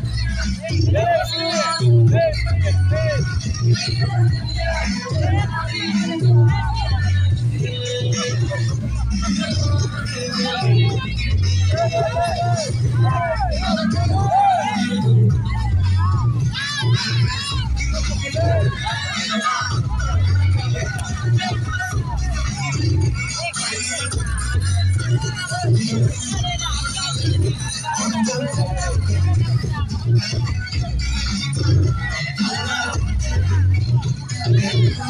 hey,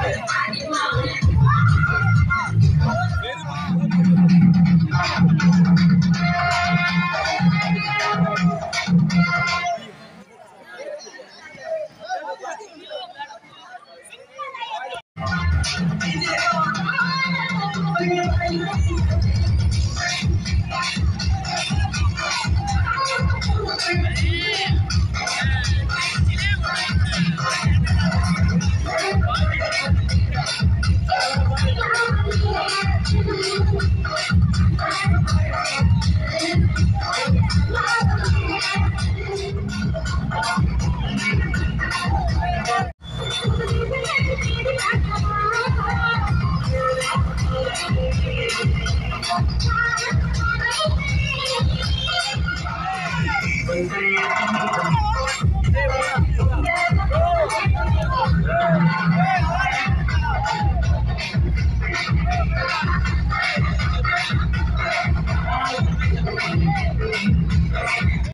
Oh, Deus.